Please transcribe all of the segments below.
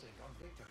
take on Victor.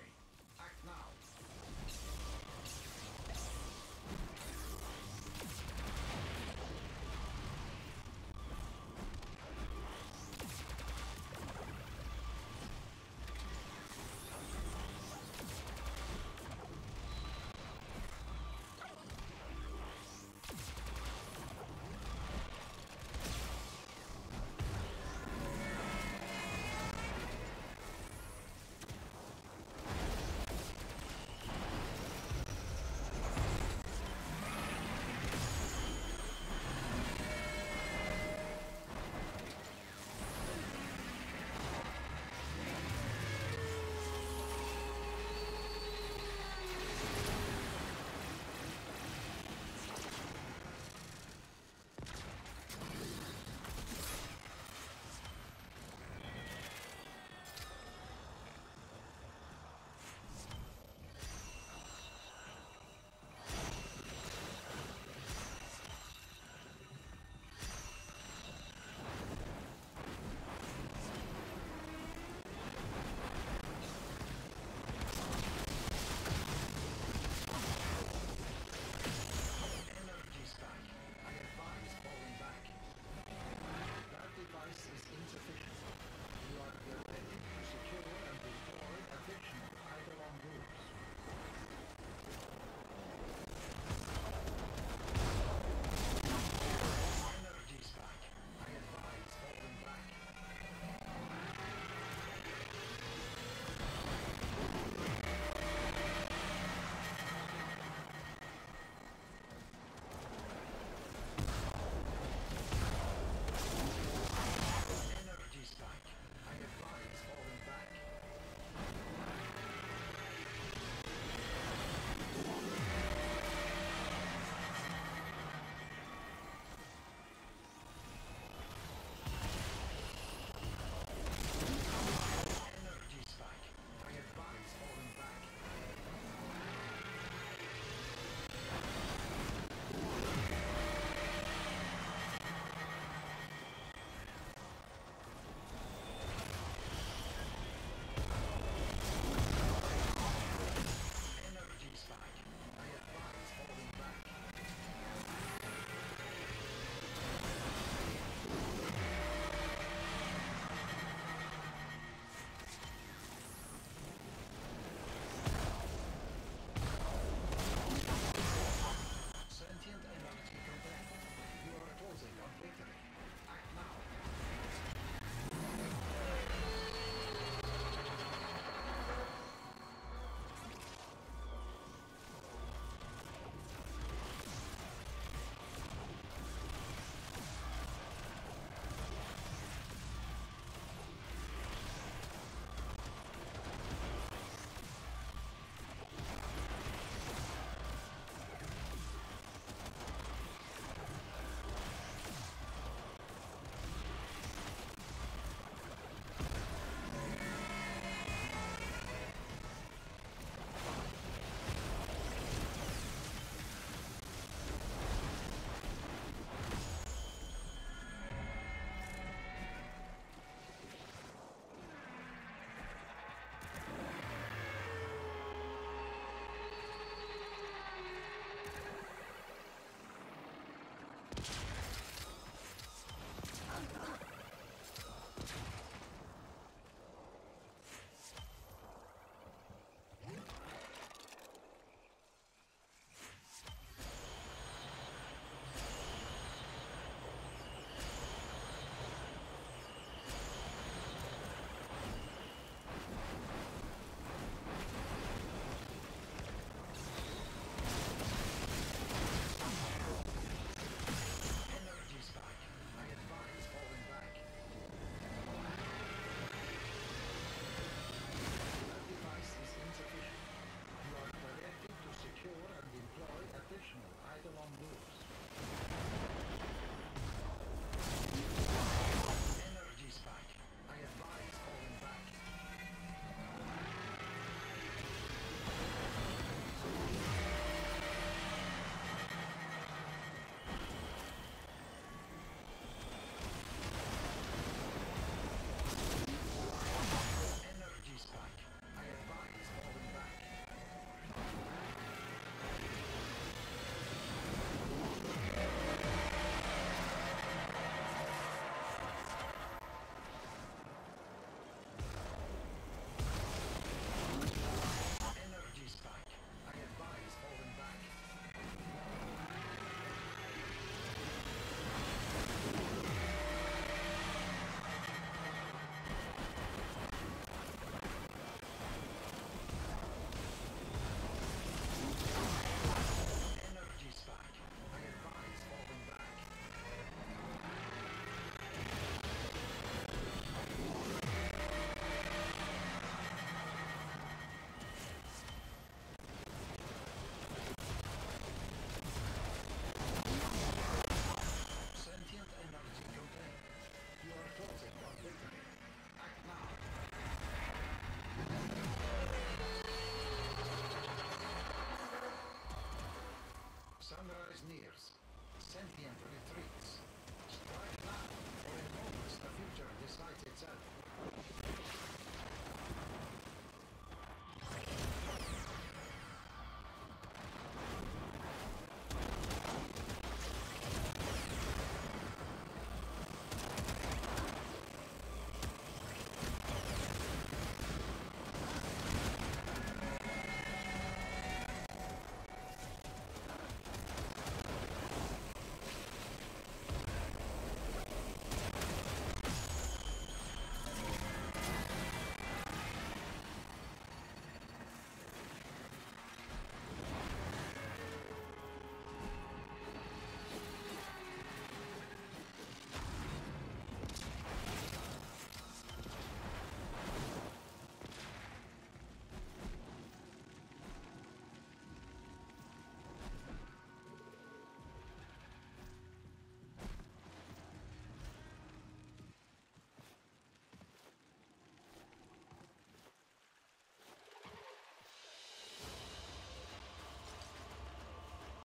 sentient retreats. Strike now, or it moments the future decides itself.